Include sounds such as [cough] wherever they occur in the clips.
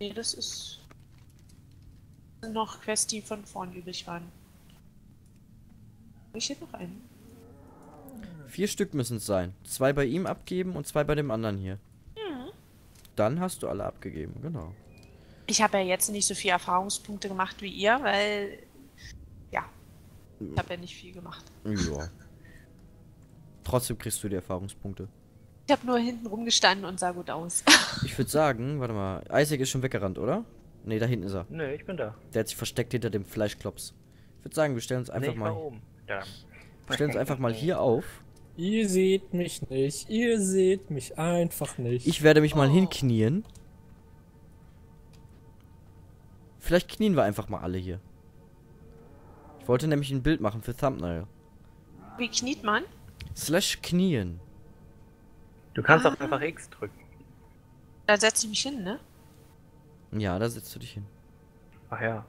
Nee, das ist. noch Quests, die von vorn übrig waren. Ich hier noch einen? Vier Stück müssen es sein. Zwei bei ihm abgeben und zwei bei dem anderen hier. Mhm. Dann hast du alle abgegeben, genau. Ich habe ja jetzt nicht so viele Erfahrungspunkte gemacht wie ihr, weil. Ja. Ich habe ja nicht viel gemacht. Ja. Trotzdem kriegst du die Erfahrungspunkte. Ich habe nur hinten rumgestanden und sah gut aus. [laughs] Ich würde sagen, warte mal, Isaac ist schon weggerannt, oder? Ne, da hinten ist er. Nö, ich bin da. Der hat sich versteckt hinter dem Fleischklops. Ich würde sagen, wir stellen uns einfach nee, mal, oben. Da. wir stellen uns einfach mal hier [laughs] auf. Ihr seht mich nicht. Ihr seht mich einfach nicht. Ich werde mich mal Oh. hinknien. Vielleicht knien wir einfach mal alle hier. Ich wollte nämlich ein Bild machen für Thumbnail. Wie kniet man? Slash knien. Du kannst Ah. auch einfach X drücken. Da setze ich mich hin, ne? Ja, da setzt du dich hin. Ach ja.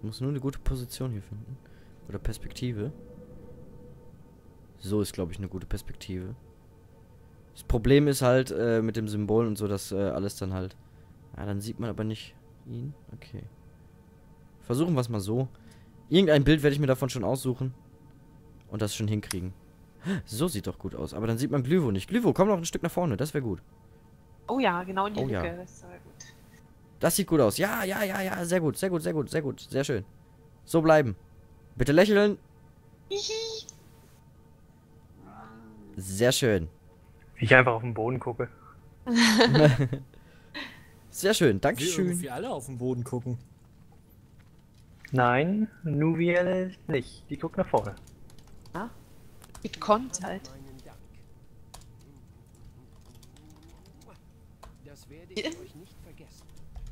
Du musst nur eine gute Position hier finden. Oder Perspektive. So ist, glaube ich, eine gute Perspektive. Das Problem ist halt äh, mit dem Symbol und so, dass äh, alles dann halt. Ja, dann sieht man aber nicht ihn. Okay. Versuchen wir es mal so. Irgendein Bild werde ich mir davon schon aussuchen. Und das schon hinkriegen. So sieht doch gut aus. Aber dann sieht man Glühwo nicht. Glühwo, komm noch ein Stück nach vorne. Das wäre gut. Oh ja, genau in die Oh Lücke. ja. Das ist aber gut. Das sieht gut aus. Ja, ja, ja, ja. Sehr gut, sehr gut, sehr gut, sehr gut. Sehr schön. So bleiben. Bitte lächeln. Hihi. Sehr schön. Wie ich einfach auf den Boden gucke. [laughs] Sehr schön. wir Dankeschön. irgendwie alle auf den Boden gucken. Nein, Nuviel nicht. Die guckt nach vorne. Mit kommt halt.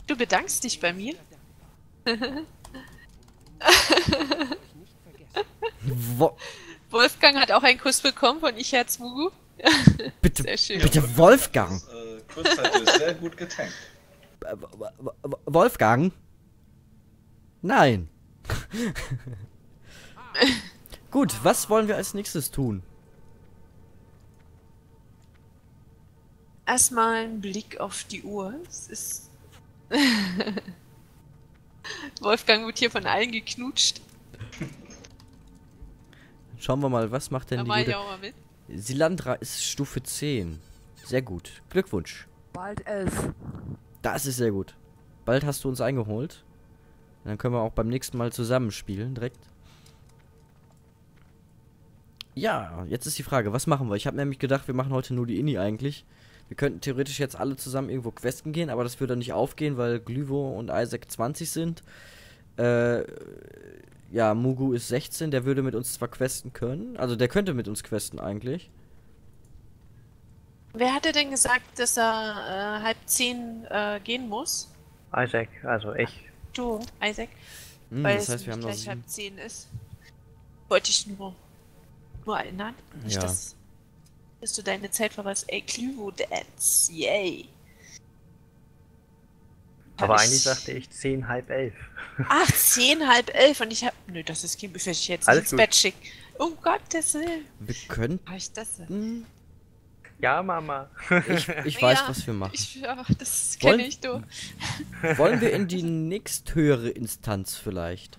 Du bedankst dich bei mir? Wo Wolfgang hat auch einen Kuss bekommen von Ich Herz Mugu. bitte, Sehr schön. bitte Wolfgang. Äh, kurzzeitig sehr gut getankt. Wolfgang? Nein. Gut, was wollen wir als nächstes tun? Erstmal ein Blick auf die Uhr. Es ist. [laughs] Wolfgang wird hier von allen geknutscht. Schauen wir mal, was macht denn Da die mach ich gute... auch mal mit. Silandra ist Stufe 10. Sehr gut. Glückwunsch. Bald elf. Das ist sehr gut. Bald hast du uns eingeholt. Dann können wir auch beim nächsten Mal zusammenspielen, direkt. Ja, jetzt ist die Frage, was machen wir? Ich habe nämlich gedacht, wir machen heute nur die Inni eigentlich. Wir könnten theoretisch jetzt alle zusammen irgendwo questen gehen, aber das würde dann nicht aufgehen, weil Glyvo und Isaac 20 sind. Äh, ja, Mugu ist 16, der würde mit uns zwar questen können. Also der könnte mit uns questen eigentlich. Wer hatte denn gesagt, dass er äh, halb zehn äh, gehen muss? Isaac, also ich. Du, Isaac? Hm, Weil das es heißt, wir haben gleich halb zehn ist. Wollte ich nur, nur erinnern. Nicht, Ja. dass, dass du deine Zeit verpasst. Ey, Cluvo Dance, yay. Hab Aber ich- eigentlich sagte ich 10, halb elf. [laughs] Ach, zehn, halb elf und ich hab. Nö, das ist kein Buffet, ich jetzt Alles ins gut. Bett schick. Um Gottes Willen. Wir könnten. Mach ich das denn? Ja, Mama. Ich, ich [laughs] weiß, Ja, was wir machen. Ich, ja, das Wollen- kenne ich du. [laughs] Wollen wir in die nächsthöhere Instanz vielleicht?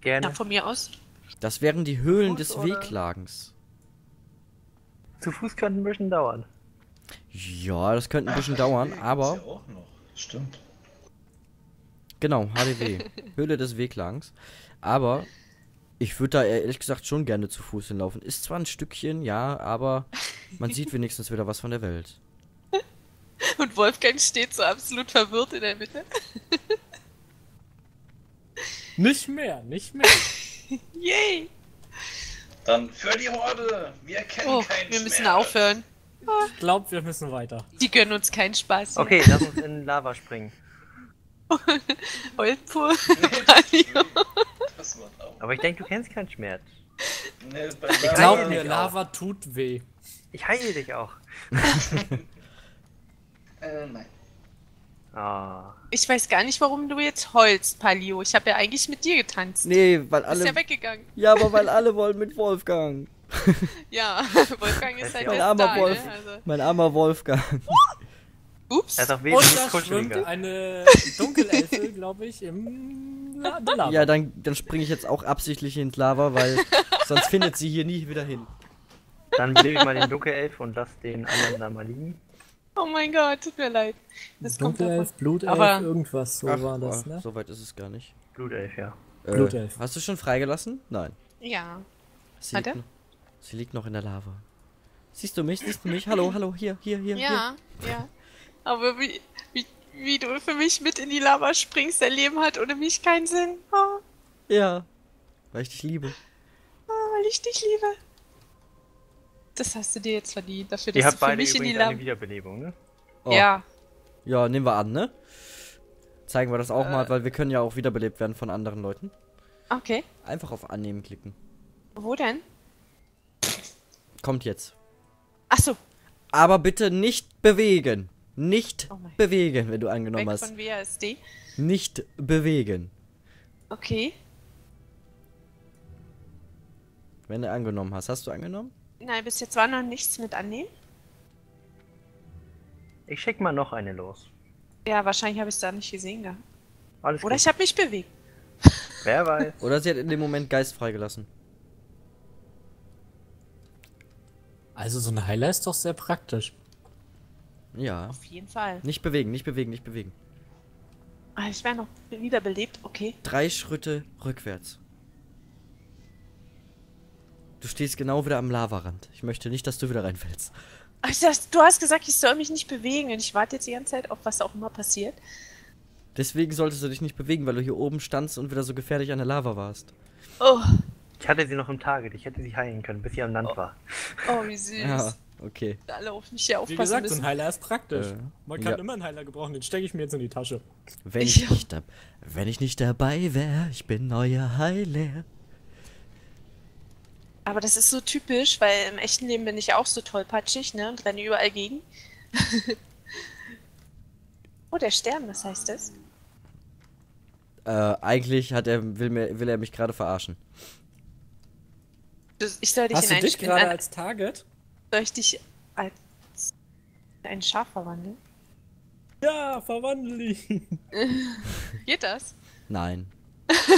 Gerne. Na, von mir aus. Das wären die Höhlen Fuß des oder- Wehklagens. Zu Fuß könnte ein bisschen dauern. Ja, das könnte ein bisschen dauern, Ist aber ja auch noch. Stimmt. genau, [laughs] HDW, Höhle des Wehklagens. Aber ich würde da ehrlich gesagt schon gerne zu Fuß hinlaufen. Ist zwar ein Stückchen, ja, aber man sieht wenigstens wieder was von der Welt. [laughs] Und Wolfgang steht so absolut verwirrt in der Mitte. Nicht mehr, nicht mehr. [laughs] Yay! Dann für die Horde. Wir kennen Oh, keinen wir müssen Schmerz. aufhören. Ich glaube, wir müssen weiter. Die gönnen uns keinen Spaß. hier. Okay, lass uns in Lava springen. [laughs] Heulpur. [laughs] Das macht auch. Aber ich denke, du kennst keinen Schmerz. Nee, bei Ich Glaub mir, Lava tut weh. Ich heile dich auch. [laughs] Äh, nein. Ah. Ich weiß gar nicht, warum du jetzt heulst, Palio. Ich habe ja eigentlich mit dir getanzt. Nee, weil Du bist alle. ja weggegangen. Ja, aber weil alle wollen mit Wolfgang. [laughs] Ja, Wolfgang ist halt Mein der armer Star, Wolf. ne? Also, Mein armer Wolfgang. ups. Er ist auch Und wesentlich da schwimmt eine Dunkelelfe, [laughs] glaube ich, im La Lava. Ja, dann, dann springe ich jetzt auch absichtlich ins Lava, weil [laughs] sonst findet sie hier nie wieder hin. Dann belebe ich mal den Dunkelelf und lass den anderen da mal liegen. Oh mein Gott, tut mir leid. Das kommt Dunkelelf, davon. Blutelf, Aber- irgendwas, so Ach, war das, oh, ne? So weit ist es gar nicht. Blutelf, ja. Äh, Blutelf. Hast du schon freigelassen? Nein. Ja. Sie Hat liegt, er? noch, sie liegt noch in der Lava. Siehst du mich? Siehst du mich? Hallo, hallo, hier, hier, hier. Ja, ja. Aber wie, wie, wie du für mich mit in die Lava springst, dein Leben hat ohne mich keinen Sinn. Oh, Hier. Ja. Weil ich dich liebe. oh, weil ich dich liebe. Das hast du dir jetzt verdient, dafür, dass Ihr du habt für beide mich in die übrigens eine. Wiederbelebung, ne? Oh. Ja, Ja, nehmen wir an, ne? Zeigen wir das auch mal, weil wir können ja auch wiederbelebt werden von anderen Leuten. okay. Einfach auf Annehmen klicken. Wo denn? Kommt jetzt. Ach so, Aber bitte nicht bewegen. Nicht Oh bewegen, wenn du angenommen weg hast. von WASD. Nicht bewegen. Okay. Wenn du angenommen hast. Hast du angenommen? Nein, bis jetzt war noch nichts mit annehmen. Ich schick mal noch eine los. Ja, wahrscheinlich habe ich es da nicht gesehen gehabt. Alles Oder gut. ich habe mich bewegt. Wer weiß. [laughs] Oder sie hat in dem Moment Geist freigelassen. Also so ein Heiler ist doch sehr praktisch. Ja. Auf jeden Fall. Nicht bewegen, nicht bewegen, nicht bewegen. Ah, ich wäre noch wiederbelebt. Okay. Drei Schritte rückwärts. Du stehst genau wieder am Lavarand. Ich möchte nicht, dass du wieder reinfällst. Ach, das, du hast gesagt, ich soll mich nicht bewegen und ich warte jetzt die ganze Zeit auf was auch immer passiert. Deswegen solltest du dich nicht bewegen, weil du hier oben standst und wieder so gefährlich an der Lava warst. Oh, Ich hatte sie noch im Target. Ich hätte sie heilen können, bis sie am Land war. oh, wie süß. Ja, okay. Alle auf mich hier Wie aufpassen gesagt, so müssen. ein Heiler ist praktisch. Äh, Man kann ja. immer einen Heiler gebrauchen, den stecke ich mir jetzt in die Tasche. Wenn ich, Ja. nicht, wenn ich nicht dabei wäre, ich bin neuer Heiler. Aber das ist so typisch, weil im echten Leben bin ich auch so tollpatschig, ne? Und renne überall gegen. [laughs] oh, der Stern, was heißt das? Äh, eigentlich hat er, will, mir, will er mich gerade verarschen. Ich soll dich Hast in du dich gerade als Target? soll ich dich als in ein Schaf verwandeln? Ja, verwandle ihn. [laughs] Geht das? Nein.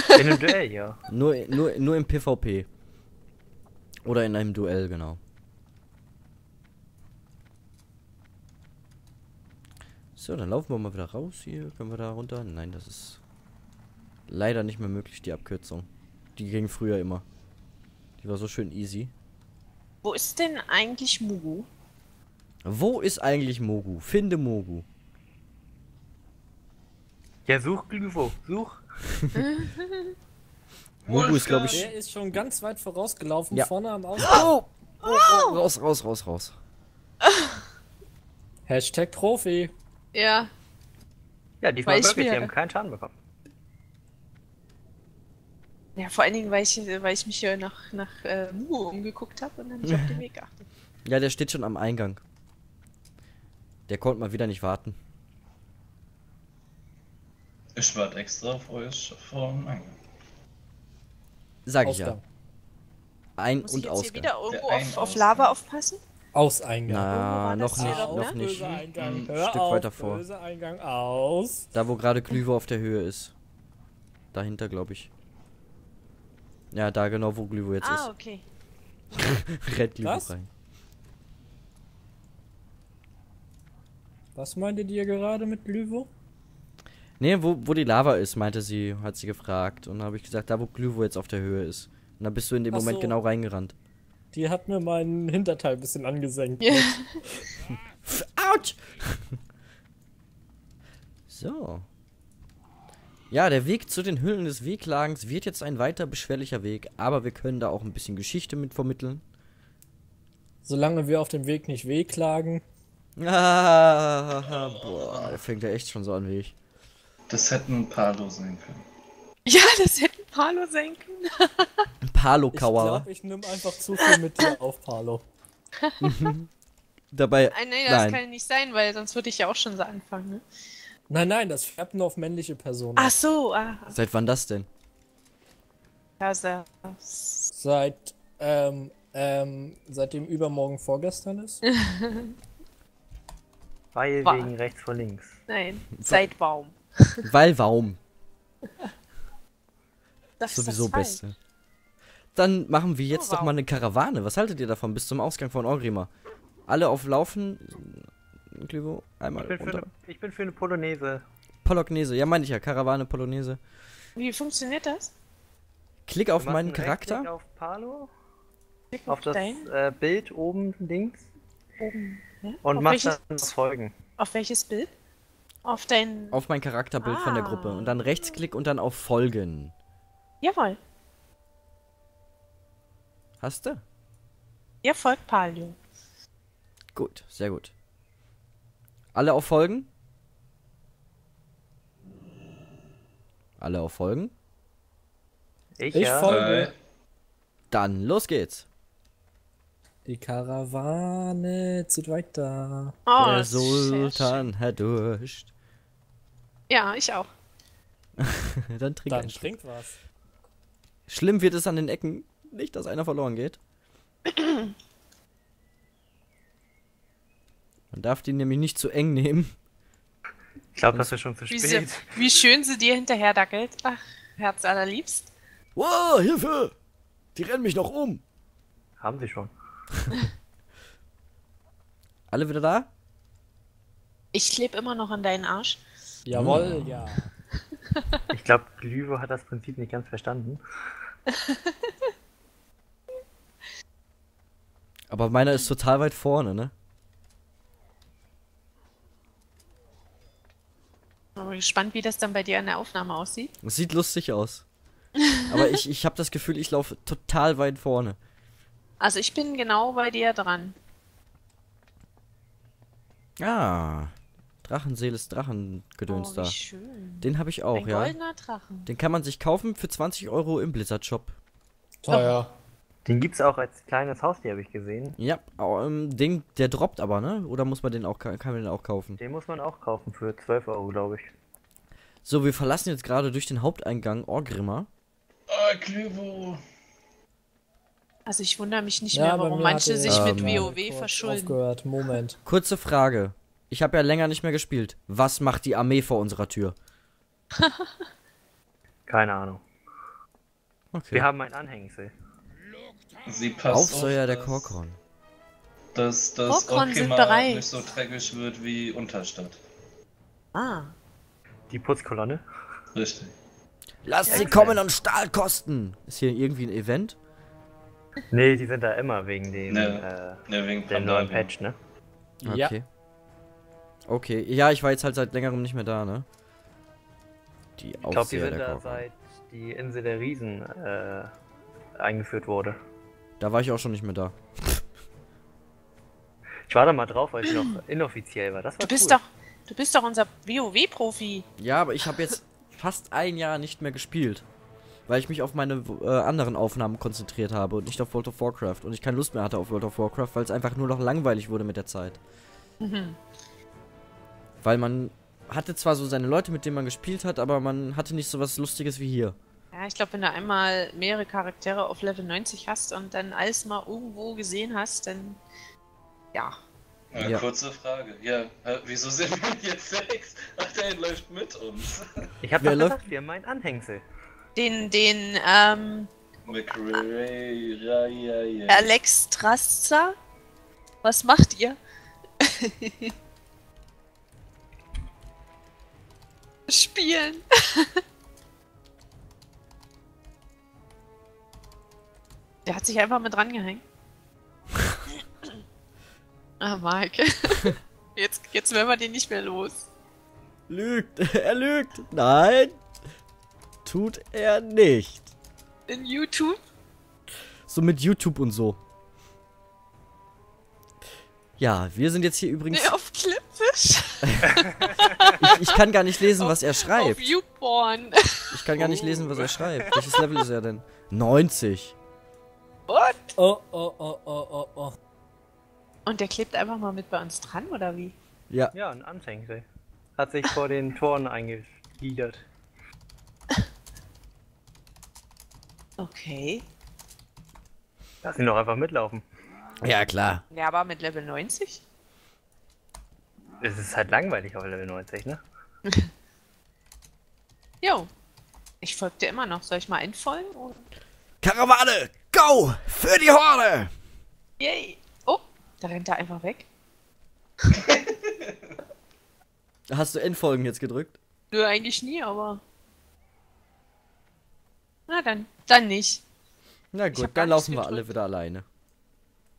In einem Duell, ja. Nur, nur, nur im PvP. Oder in einem Duell, genau. So, dann laufen wir mal wieder raus hier. Können wir da runter? Nein, das ist leider nicht mehr möglich, die Abkürzung. Die ging früher immer. Die war so schön easy. Wo ist denn eigentlich Mugu? Wo ist eigentlich Mogu? Finde Mogu. Ja, such Glypho. Such. [laughs] [laughs] Mogu ist, glaube ich. Der ist schon ganz weit vorausgelaufen, Ja. vorne am Ausgang. Oh! Oh, oh, raus, raus, raus, raus. [laughs] Hashtag Profi. Ja. Ja, ich wirklich. Die haben keinen Schaden bekommen. Ja, vor allen Dingen, weil ich, weil ich mich hier nach, nach äh, Mugu umgeguckt habe und dann nicht auf den Weg geachtet. [laughs] Ja, der steht schon am Eingang. Der konnte mal wieder nicht warten. Ich warte extra auf euch vor dem Eingang. Sag ich ja. Ein- Muss ich und jetzt hier Ausgang. wieder irgendwo auf, auf Lava aufpassen? Auseingang. Irgendwo Na, war noch das nicht, hier doch, noch ne? nicht. Böse Eingang. Ein Hör Stück auf, weiter vor. Eingang aus. Da, wo gerade Glühwe auf der Höhe ist. Dahinter, glaube ich. Ja, da genau, wo Glühwe jetzt Ah, okay. ist. [laughs] Rennt Glühwe Was? rein. Was meintet ihr gerade mit Glühwo? Nee, wo, wo die Lava ist, meinte sie, hat sie gefragt. Und dann habe ich gesagt, da wo Glühwe jetzt auf der Höhe ist. Und dann bist du in dem Ach Moment so. genau reingerannt. Die hat mir meinen Hinterteil ein bisschen angesenkt. Ja. [laughs] Autsch! [laughs] so. Ja, der Weg zu den Hüllen des Weglagens wird jetzt ein weiter beschwerlicher Weg, aber wir können da auch ein bisschen Geschichte mit vermitteln. Solange wir auf dem Weg nicht wehklagen. Ah, [laughs] boah, der fängt ja echt schon so an wie ich. Das hätten ein paar los sein können. Ja, das hätten Palo sein können. [laughs] Ein palo Ich kauer glaube, ich nehme einfach zu viel mit dir auf, Palo. [laughs] Dabei. Nein, nein, das Nein. kann ja nicht sein, weil sonst würde ich ja auch schon so anfangen. Ne? Nein, nein, das färbt nur auf männliche Personen. Ach so, ah. Seit wann das denn? Also, Seit ähm, Ähm, seitdem übermorgen vorgestern ist? [laughs] Weil wegen rechts vor links. Nein, Seitbaum. Weil warum? Das ist Sowieso das. Beste. Dann machen wir jetzt Oh, doch wow. mal eine Karawane. Was haltet ihr davon bis zum Ausgang von Orgrimmar? Alle auf Laufen. Klivo, einmal Ich bin, für runter. eine, ich bin für eine Polonaise. Polognese, ja meine ich ja, Karawane Polognese. Wie funktioniert das? Klick auf meinen einen Charakter. Rechtsklick auf Palo, Klick auf das dein äh, Bild oben links oben. Ja? und auf, welches, dann auf Folgen. auf welches Bild? Auf dein. Auf mein Charakterbild von der Ah. Gruppe. Und dann Rechtsklick und dann auf Folgen. Jawohl. Hast du? Ihr folgt Palio. Gut, sehr gut. Alle auf Folgen? Alle auf Folgen? Ich, Ich ja. folge. Dann los geht's. Die Karawane zieht weiter. Oh, der das ist sehr Sultan hat Durst. Ja, ich auch. [laughs] Dann trink Dann trinkt was. Schlimm wird es an den Ecken. Nicht, dass einer verloren geht. [clears throat] Man darf die nämlich nicht zu eng nehmen. Ich glaube, das ist schon zu Wie, sie, spät. wie schön sie dir hinterher dackelt. Ach, Herz allerliebst. Wow, Hilfe! Die rennen mich noch um. Haben sie schon. [laughs] Alle wieder da? Ich kleb immer noch an deinen Arsch. Jawohl, ja. [laughs] Ich glaube, Glühwe hat das Prinzip nicht ganz verstanden. [laughs] Aber meiner ist total weit vorne, ne? Bin gespannt, wie das dann bei dir in der Aufnahme aussieht. Es sieht lustig aus. Aber ich, ich habe das Gefühl, ich laufe total weit vorne. Also ich bin genau bei dir dran. Ah. Drachenseeles Drachengedöns oh, da. wie schön. Den habe ich auch, Ein ja. goldener Drachen. Den kann man sich kaufen für 20 Euro im Blizzard Shop. Teuer. Den gibt's auch als kleines Haustier, habe ich gesehen. Ja, ähm, den, der droppt aber, ne? Oder muss man den auch, kann kann man den auch kaufen? Den muss man auch kaufen für 12 Euro, glaube ich. So, wir verlassen jetzt gerade durch den Haupteingang Orgrimmar. Ah, Klüvo. Also ich wundere mich nicht Ja, mehr, warum manche sich der- mit Ähm, WoW Kurz verschulden. Aufgehört, Moment. [laughs] Kurze Frage. Ich habe ja länger nicht mehr gespielt. Was macht die Armee vor unserer Tür? [laughs] Keine Ahnung. Okay. Wir haben ein Anhängsel. Sie passt Aufsäuer auf, der dass- Korkron. Dass das Korkron sind bereit. nicht so dreckig wird wie Unterstadt. Ah. Die Putzkolonne. Richtig. Lasst sie kommen und Stahlkosten! Ist hier irgendwie ein Event? Nee, die sind da immer wegen dem Nee. äh, Ne, wegen dem neuen. Patch, ne? Ja. Okay. Okay, ja, ich war jetzt halt seit längerem nicht mehr da, ne? Die Ich glaube, die sind da seit die Insel der Riesen äh, eingeführt wurde. Da war ich auch schon nicht mehr da. [laughs] Ich war da mal drauf, weil ich noch [laughs] inoffiziell war. Das war Du bist cool. doch, du bist doch unser WoW-Profi. Ja, aber ich habe jetzt fast ein Jahr nicht mehr gespielt. Weil ich mich auf meine äh, anderen Aufnahmen konzentriert habe und nicht auf World of Warcraft. Und ich keine Lust mehr hatte auf World of Warcraft, weil es einfach nur noch langweilig wurde mit der Zeit. Mhm. Weil man hatte zwar so seine Leute, mit denen man gespielt hat, aber man hatte nicht so was Lustiges wie hier. Ja, ich glaube, wenn du einmal mehrere Charaktere auf Level 90 hast und dann alles mal irgendwo gesehen hast, dann ja. Äh, Ja. Kurze Frage. Ja, äh, wieso sind wir jetzt sechs? Ach, der läuft mit uns. Ich hab Wer doch gesagt, wir ein Anhängsel. Den, den, ähm, McRae. Alex Strasser? Was macht ihr? [laughs] Spielen. [laughs] Der hat sich einfach mit rangehängt. [laughs] ah, Mike. Jetzt, jetzt werden wir den nicht mehr los. Lügt, er lügt. Nein, tut er nicht. In YouTube? So mit YouTube und so. Ja, wir sind jetzt hier übrigens. Nee, auf Clipfish? [laughs] Ich, ich kann gar nicht lesen, was er Auf schreibt. YouPorn. Ich kann gar nicht lesen, was er [laughs] schreibt. Welches Level ist er denn? 90. What? Oh, oh, oh, oh, oh, oh. Und der klebt einfach mal mit bei uns dran, oder wie? Ja. Ja, ein Anhängsel. Hat sich vor den Toren eingegliedert. Okay. Lass ihn doch einfach mitlaufen. Ja, klar. Ja, aber mit Level 90? Es ist halt langweilig auf Level 90, ne? [laughs] Jo. Ich folge dir immer noch. Soll ich mal einfolgen? Oder? Karawane, go! Für die Horde! Yay! Oh, da rennt er einfach weg. [laughs] Hast du Endfolgen jetzt gedrückt? Nö, eigentlich nie, aber. Na dann, dann nicht. Na gut, dann laufen wir alle wieder alleine.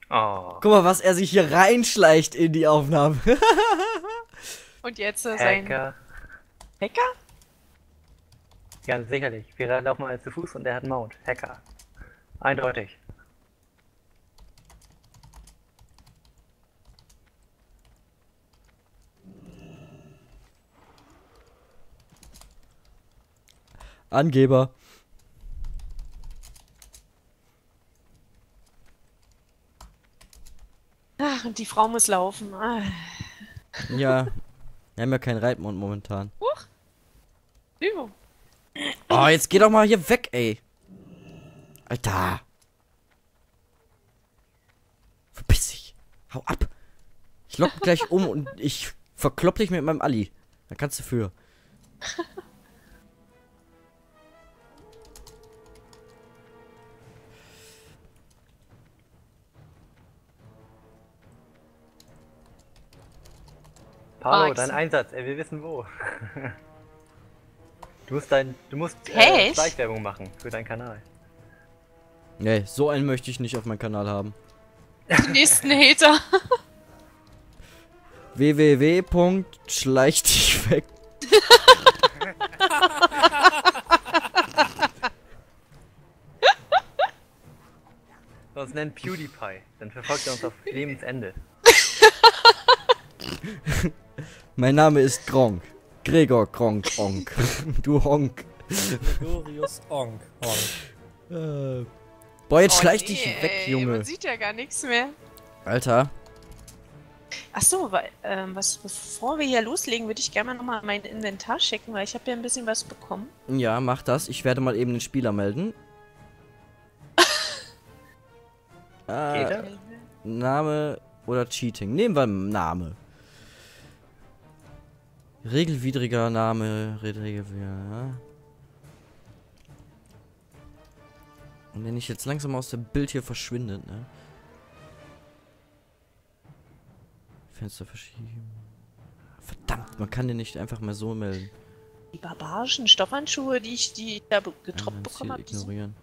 Oh. Guck mal, was er sich hier reinschleicht in die Aufnahme. [laughs] Und jetzt äh, sein Hacker. Hacker? Ganz sicherlich. Wir laufen alle zu Fuß und der hat einen Mount. Hacker. Eindeutig. Angeber. Ach, [laughs] und die Frau muss laufen. Ah. Ja. Wir haben ja keinen Reitmund momentan. Übung. Oh, jetzt geh doch mal hier weg, ey. Alter. Verpiss dich. Hau ab. Ich lock gleich um und ich verklopp dich mit meinem Ali. Da kannst du für. [laughs] Paolo, Max. dein Einsatz, ey, wir wissen wo. [laughs] Du musst dein, du musst äh? Schleichwerbung machen für deinen Kanal. Nee, so einen möchte ich nicht auf meinem Kanal haben. Die nächsten Hater. [laughs] www.schleich dich weg. Sonst nennt PewDiePie, dann verfolgt er uns auf [laughs] Lebensende. [laughs] Mein Name ist Gronk. Gregor Gronk Onk. [laughs] du Honk. Gregorius Onk. Onk. Äh. Boah, jetzt Oh, schleich nee, dich weg, ey, Junge. Man sieht ja gar nichts mehr. Alter. Ach so, weil, ähm, was, bevor wir hier loslegen, würde ich gerne mal nochmal mein Inventar checken, weil ich habe ja ein bisschen was bekommen. Ja, mach das. Ich werde mal eben den Spieler melden. [laughs] Äh? Name oder Cheating. Nehmen wir Name. Regelwidriger Name. Regelwidriger. Ja. Und wenn ich jetzt langsam aus dem Bild hier verschwindet, ne? Fenster verschieben. Verdammt, man kann den nicht einfach mal so melden. Die barbarischen Stoffhandschuhe, die ich, die ich da getroppt Ah, bekommen habe. Ignorieren.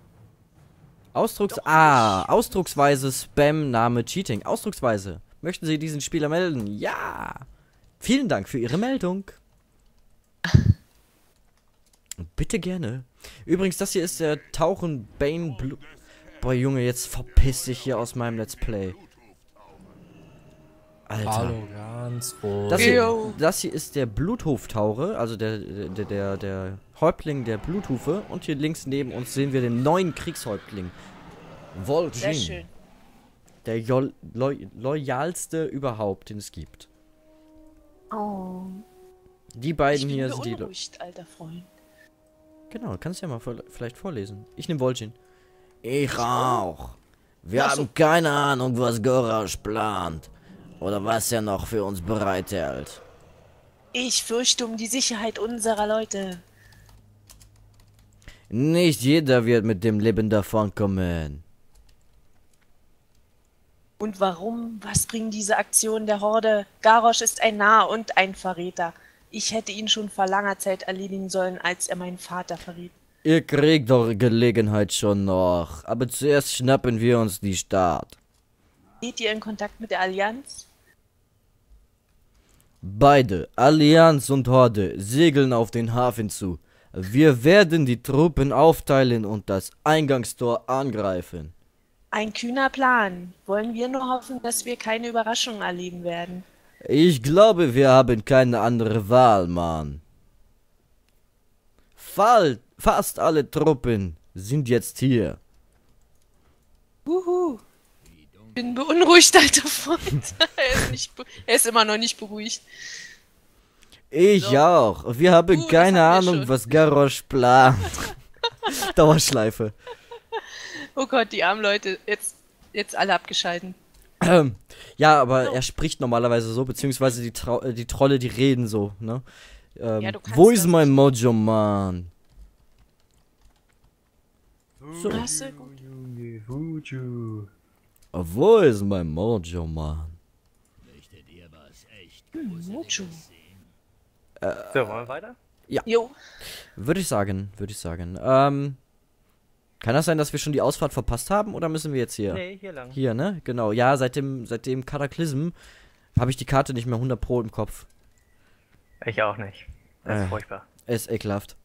Ausdrucks ah, Ausdrucksweise Spam Name Cheating. Ausdrucksweise. Möchten Sie diesen Spieler melden? Ja. Vielen Dank für Ihre Meldung. [laughs] Bitte gerne. Übrigens, das hier ist der Tauchen Bane Blue. Boah, Junge, jetzt verpiss dich hier aus meinem Let's Play. Alter. Hallo, ganz ruhig. Das hier, das hier ist der Bluthoftaure, also der, der, der, der Häuptling der Bluthufe. Und hier links neben uns sehen wir den neuen Kriegshäuptling. Sehr Vol'jin. schön. Der lo loyalste überhaupt, den es gibt. Oh. Die Ich beiden bin hier sind die. Beunruhigt, alter Freund. genau, kannst ja mal vielleicht vorlesen. Ich nehme Vol'jin. Ich auch. Wir Ach so. haben keine Ahnung, was Gorash plant. Oder was er noch für uns bereithält. Ich fürchte um die Sicherheit unserer Leute. Nicht jeder wird mit dem Leben davonkommen. Und warum? Was bringen diese Aktionen der Horde? Garrosh ist ein Narr und ein Verräter. Ich hätte ihn schon vor langer Zeit erledigen sollen, als er meinen Vater verriet. Ihr kriegt eure Gelegenheit schon noch. Aber zuerst schnappen wir uns die Stadt. Steht ihr in Kontakt mit der Allianz? Beide, Allianz und Horde, segeln auf den Hafen zu. Wir werden die Truppen aufteilen und das Eingangstor angreifen. Ein kühner Plan. Wollen wir nur hoffen, dass wir keine Überraschungen erleben werden. Ich glaube, wir haben keine andere Wahl, Mann. Fall, fast alle Truppen sind jetzt hier. Uhu. Bin beunruhigt, alter Freund. [laughs] er, ist er ist immer noch nicht beruhigt. Ich So. auch. Wir haben Uh, keine Ahnung, was Garrosh plant. [laughs] Dauerschleife. Oh Gott, die armen Leute. Jetzt Jetzt alle abgeschalten. Ähm, ja, aber er spricht normalerweise so, beziehungsweise die, Trau äh, die Trolle, die reden so, ne? Ähm, Ja, wo ist mein Mojo Man? So. Wo ist mein Mojo Man? Mucho. So, wollen wir weiter? Jo, Würde ich sagen, würde ich sagen. Ähm, kann das sein, dass wir schon die Ausfahrt verpasst haben oder müssen wir jetzt hier? Nee, hier lang. Hier, ne? Genau. Ja, seit dem, seit dem Kataklysm habe ich die Karte nicht mehr 100 Pro im Kopf. Ich auch nicht. Das ist Äh. furchtbar. Ist ekelhaft.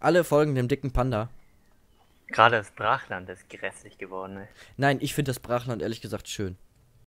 Alle folgen dem dicken Panda. Gerade das Brachland ist grässlich geworden, ey. Nein, ich finde das Brachland ehrlich gesagt schön.